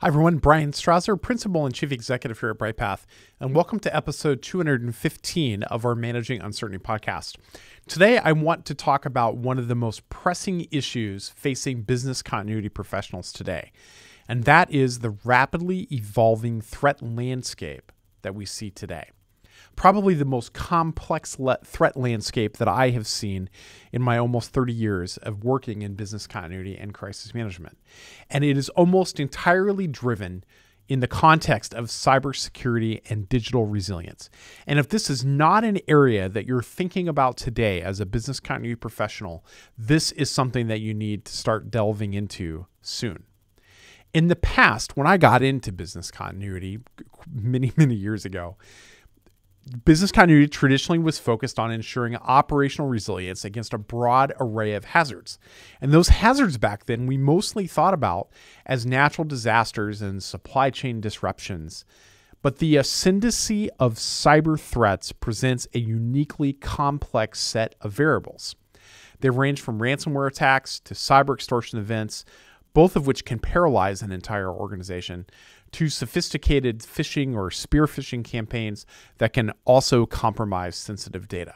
Hi, everyone. Bryan Strawser, Principal and Chief Executive here at Bryghtpath, and welcome to episode 215 of our Managing Uncertainty podcast. Today, I want to talk about one of the most pressing issues facing business continuity professionals today, and that is the rapidly evolving threat landscape that we see today probably the most complex le- threat landscape that I have seen in my almost 30 years of working in business continuity and crisis management. And it is almost entirely driven in the context of cybersecurity and digital resilience. And if this is not an area that you're thinking about today as a business continuity professional, this is something that you need to start delving into soon. In the past, when I got into business continuity many, many years ago, business continuity traditionally was focused on ensuring operational resilience against a broad array of hazards. And those hazards back then we mostly thought about as natural disasters and supply chain disruptions. But the ascendancy of cyber threats presents a uniquely complex set of variables. They range from ransomware attacks to cyber extortion events, both of which can paralyze an entire organization, to sophisticated phishing or spear phishing campaigns that can also compromise sensitive data.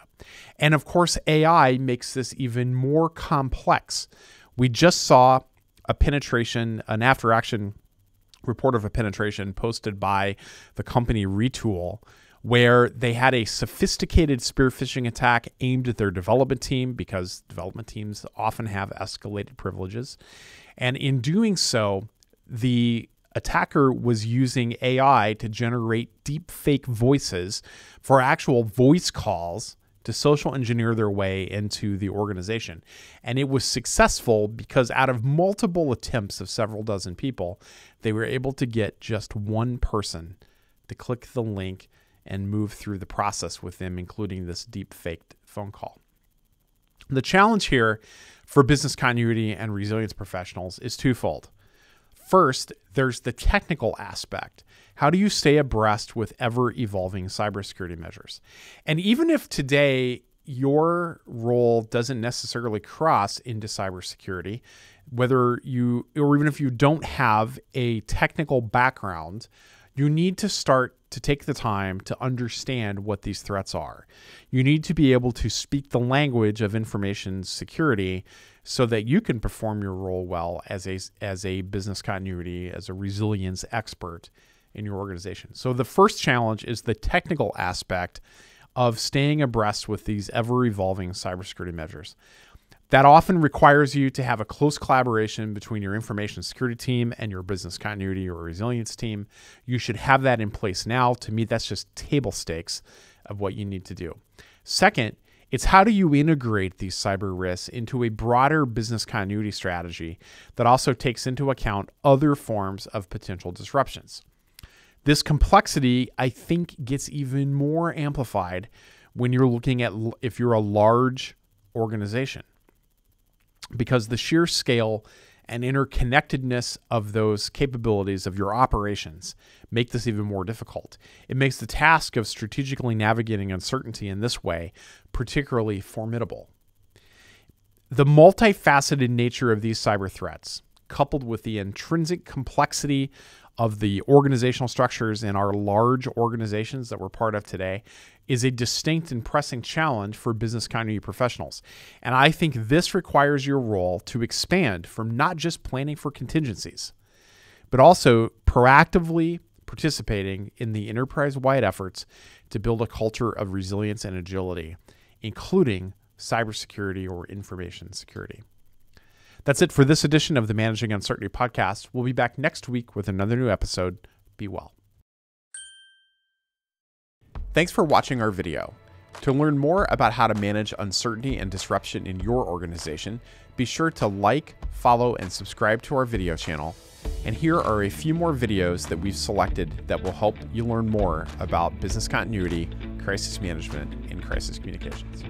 And of course, AI makes this even more complex. We just saw a penetration, an after action report of a penetration posted by the company Retool where they had a sophisticated spear phishing attack aimed at their development team because development teams often have escalated privileges. And in doing so, the attacker was using AI to generate deep fake voices for actual voice calls to social engineer their way into the organization. And it was successful because out of multiple attempts of several dozen people, they were able to get just one person to click the link and move through the process with them, including this deep faked phone call. The challenge here for business continuity and resilience professionals is twofold. First, there's the technical aspect. How do you stay abreast with ever evolving cybersecurity measures? And even if today your role doesn't necessarily cross into cybersecurity, whether you, or even if you don't have a technical background, you need to start to take the time to understand what these threats are. You need to be able to speak the language of information security so that you can perform your role well as a as a business continuity as a resilience expert in your organization. So the first challenge is the technical aspect of staying abreast with these ever evolving cybersecurity measures. That often requires you to have a close collaboration between your information security team and your business continuity or resilience team. You should have that in place now. To me, that's just table stakes of what you need to do. Second, it's how do you integrate these cyber risks into a broader business continuity strategy that also takes into account other forms of potential disruptions. This complexity, I think, gets even more amplified when you're looking at if you're a large organization because the sheer scale and interconnectedness of those capabilities of your operations make this even more difficult. It makes the task of strategically navigating uncertainty in this way particularly formidable. The multifaceted nature of these cyber threats, coupled with the intrinsic complexity of the organizational structures in our large organizations that we're part of today, is a distinct and pressing challenge for business continuity professionals. And I think this requires your role to expand from not just planning for contingencies, but also proactively participating in the enterprise wide efforts to build a culture of resilience and agility, including cybersecurity or information security. That's it for this edition of the Managing Uncertainty podcast. We'll be back next week with another new episode. Be well. Thanks for watching our video. To learn more about how to manage uncertainty and disruption in your organization, be sure to like, follow, and subscribe to our video channel. And here are a few more videos that we've selected that will help you learn more about business continuity, crisis management, and crisis communications.